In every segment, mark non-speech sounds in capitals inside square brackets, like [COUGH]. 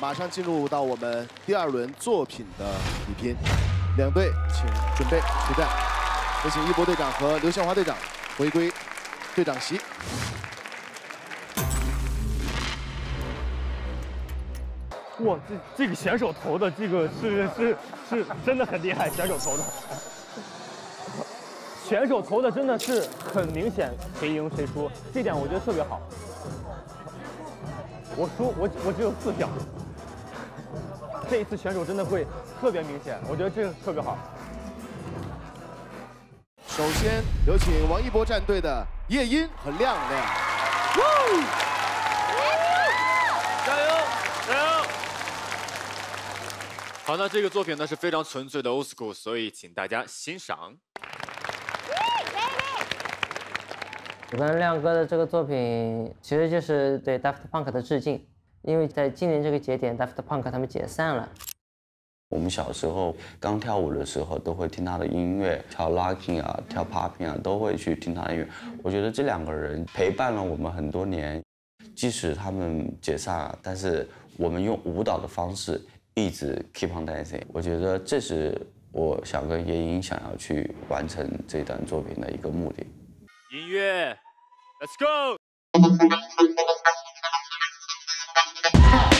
马上进入到我们第二轮作品的比拼，两队请准备出战。有请一博队长和刘宪华队长回归队长席。哇，这这个选手投的这个是是是真的很厉害，选手投的，[LAUGHS] 选手投的真的是很明显谁赢谁输，这点我觉得特别好。我输我我只有四票，这一次选手真的会特别明显，我觉得这个特别好。首先有请王一博战队的夜音和亮亮。加油，加油！好，那这个作品呢是非常纯粹的 old school，所以请大家欣赏。我跟亮哥的这个作品其实就是对 Daft Punk 的致敬，因为在今年这个节点，Daft Punk 他们解散了。我们小时候刚跳舞的时候，都会听他的音乐，跳 locking 啊，跳 popping 啊，都会去听他的音乐。我觉得这两个人陪伴了我们很多年，即使他们解散了，但是我们用舞蹈的方式一直 keep on dancing。我觉得这是我想跟叶音想要去完成这段作品的一个目的。音乐，Let's go。Thank you.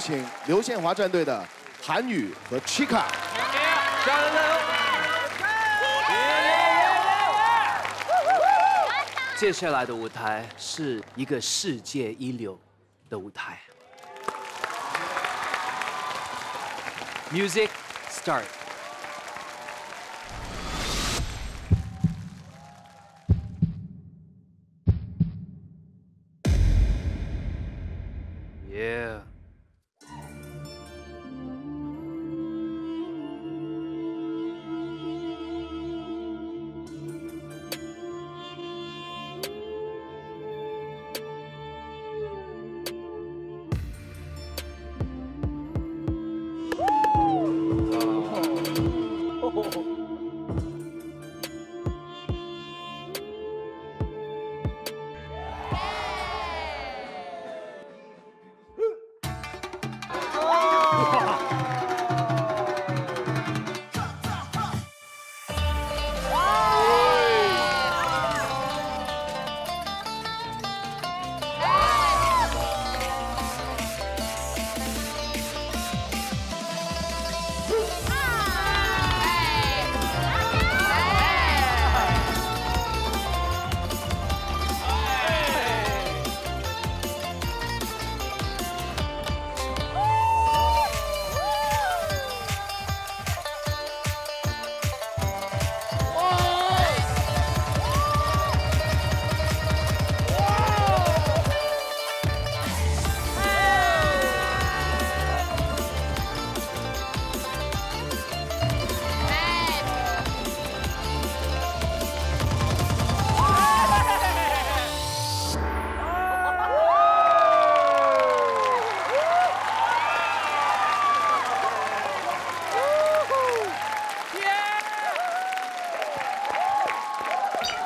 请刘宪华战队的韩宇和 Chica。接下来的舞台是一个世界一流的舞台。Music start。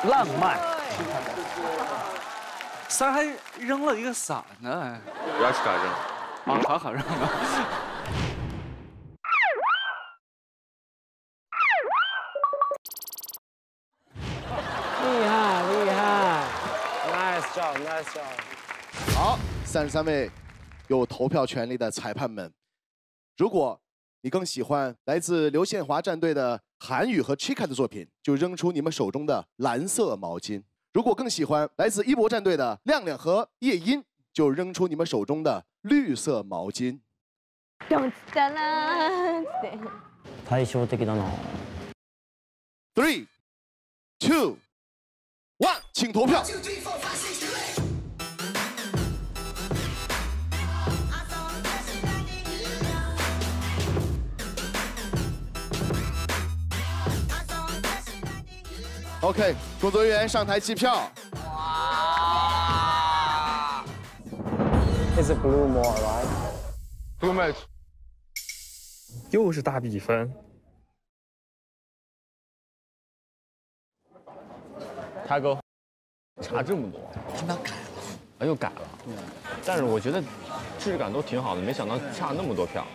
浪漫。三还扔了一个伞呢，好好扔了。厉害厉害，nice job，nice job。好，三十三位有投票权利的裁判们，如果你更喜欢来自刘宪华战队的韩语和 Chika 的作品，就扔出你们手中的蓝色毛巾；如果更喜欢来自一博战队的亮亮和夜莺，就扔出你们手中的绿色毛巾。ドンツタラーンって。対照的だな。 Three, two, one，请投票。 OK，工作人员上台计票。It's a blue more, right? Blue match，又是大比分。他哥，差这么多，他们改了，哎，又改了。但是我觉得质感都挺好的，没想到差那么多票。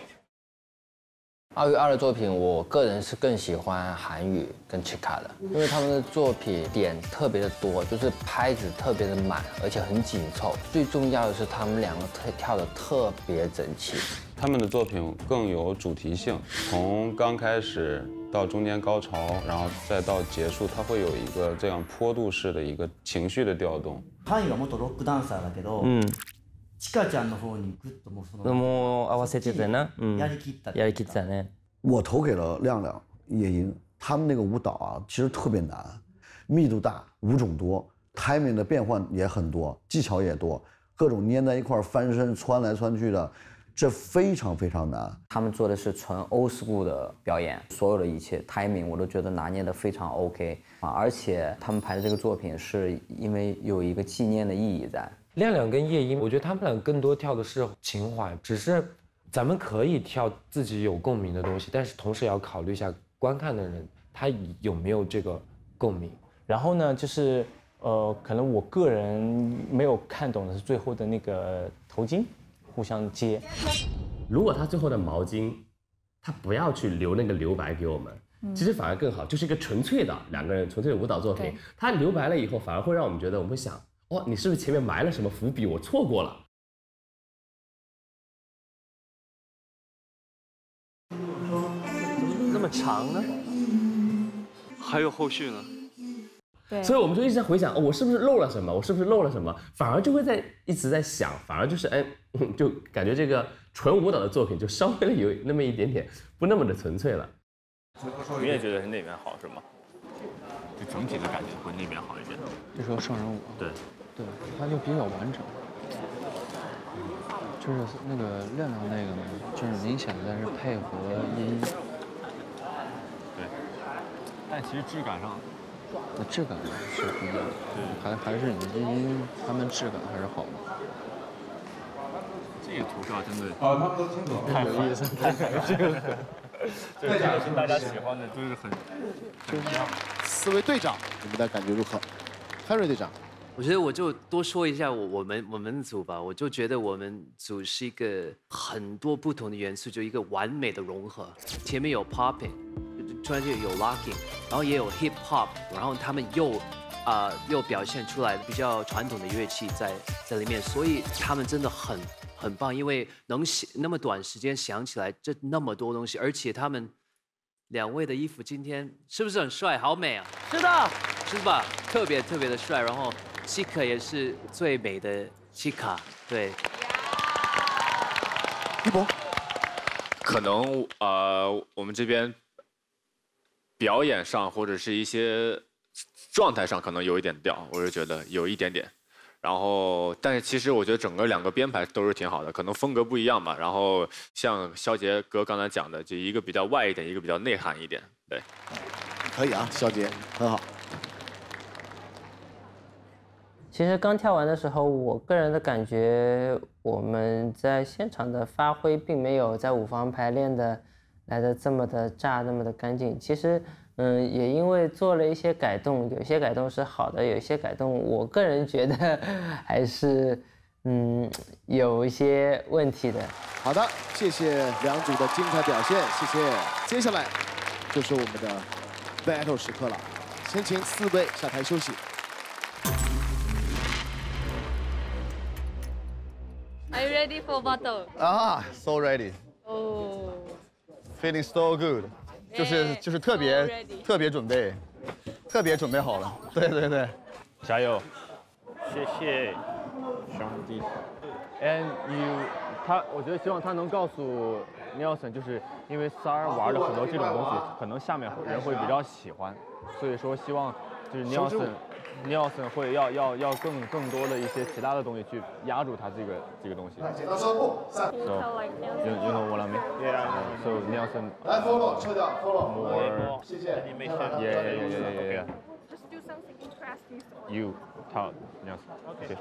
二月二的作品，我个人是更喜欢韩语跟 Chika 的，因为他们的作品点特别的多，就是拍子特别的满，而且很紧凑。最重要的是他们两个特跳的特别整齐。他们的作品更有主题性，从刚开始到中间高潮，然后再到结束，它会有一个这样坡度式的一个情绪的调动。範囲が元ロックダンサーだけど、嗯， チカちゃんの方にグッともうそのもう合わせてたな。嗯，やりきったやりきったね。我投给了亮亮、夜莺，他们那个舞蹈啊，其实特别难，密度大，舞种多，timing 的变换也很多，技巧也多，各种粘在一块儿翻身、穿来穿去的，这非常非常难。他们做的是纯 old school 的表演，所有的一切 timing 我都觉得拿捏的非常 OK 啊，而且他们拍的这个作品是因为有一个纪念的意义在。 亮亮跟夜莺，我觉得他们俩更多跳的是情怀，只是咱们可以跳自己有共鸣的东西，但是同时也要考虑一下观看的人他有没有这个共鸣。然后呢，就是呃，可能我个人没有看懂的是最后的那个头巾互相接。如果他最后的毛巾，他不要去留那个留白给我们，其实反而更好，就是一个纯粹的两个人纯粹的舞蹈作品对。他留白了以后，反而会让我们觉得，我们会想，哦，你是不是前面埋了什么伏笔，我错过了？那么长呢？还有后续呢？对所以我们就一直在回想，哦，我是不是漏了什么？我是不是漏了什么？反而就会在一直在想，反而就是哎，[LAUGHS] 就感觉这个纯舞蹈的作品就稍微的有那么一点点不那么的纯粹了。你也觉得是那边好是吗？就整体的感觉会那边好一点。这时候圣人舞，对，对，它就比较完整。就是那个亮亮那个呢，就是明显的是配合音，对。但其实质感上，那质感是不一样的，还还是你音音他们质感还是好的。这个图票真的啊，他们都清楚，太有意思，太 [LAUGHS] [LAUGHS] 这个，这个是大家喜欢的，就是很，就是四位队长，你们的感觉如何？Henry 队长，我觉得我就多说一下我我们我们组吧，我就觉得我们组是一个很多不同的元素，就一个完美的融合。前面有 popping，突然间有 locking，然后也有 hip hop，然后他们又啊、又表现出来比较传统的乐器在在里面，所以他们真的很很棒，因为能想那么短时间想起来这那么多东西，而且他们两位的衣服今天是不是很帅？好美啊！是的，是吧？特别特别的帅，然后希卡也是最美的希卡，对。一博，可能呃，我们这边表演上或者是一些状态上可能有一点掉，我是觉得有一点点。然后，但是其实我觉得整个两个编排都是挺好的，可能风格不一样吧。然后像肖杰哥刚才讲的，就一个比较外一点，一个比较内涵一点。对，可以啊，肖杰很好。其实刚跳完的时候，我个人的感觉，我们在现场的发挥并没有在舞房排练的来的这么的炸，那么的干净。其实嗯，也因为做了一些改动，有些改动是好的，有些改动我个人觉得 [LAUGHS] 还是嗯有一些问题的。好的，谢谢两组的精彩表现，谢谢。接下来就是我们的 battle 时刻了，先请四位下台休息。Ready for battle? Ah, so ready, Oh. feeling so good，就是就是特别特别准备，特别准备好了。[LAUGHS] 对对对，加油！谢谢，兄弟。And you，他，我觉得希望他能告诉 Nelson，就是因为三儿玩的很多这种东西，可能下面人会比较喜欢，所以说希望就是收 Nelson。会要要要更更多的一些其他的东西去压住他这个这个东西。剪刀石布，三。So you you know what I mean? Yeah. So Nelson. 来 follow，撤掉 follow。More. 谢谢。Yeah yeah yeah yeah yeah. Just do something interesting. You tell Nelson. 谢谢。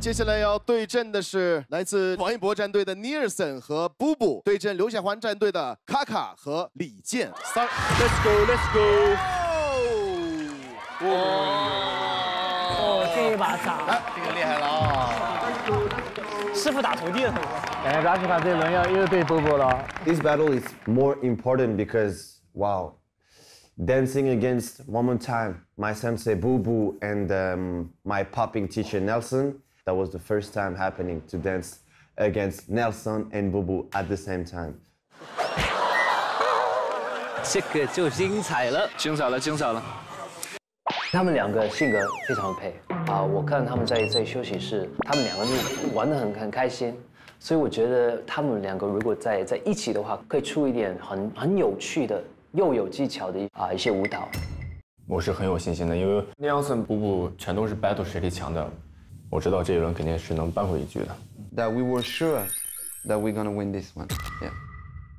接下来要对阵的是来自王一博战队的尼尔森和布布，对阵刘显环战队的卡卡和李健。三，Let's go，Let's go。哦，这一把打，这个厉害了啊！师傅打徒弟了。感觉 Rashika 这轮要又对波波了。This battle is more important because, wow, dancing against one more time my sensei Boo Boo and um, my popping teacher Nelson. That was the first time happening to dance against Nelson and Boo Boo at the same time. 这个就精彩了，精彩了，精彩了。他们两个性格非常配啊！我看他们在在休息室，他们两个就玩得很很开心，所以我觉得他们两个如果在在一起的话，可以出一点很很有趣的又有技巧的啊一些舞蹈。我是很有信心的，因为 Nelson、布布全都是 battle 实力强的，我知道这一轮肯定是能扳回一局的。That we were sure that we're gonna win this one. Yeah.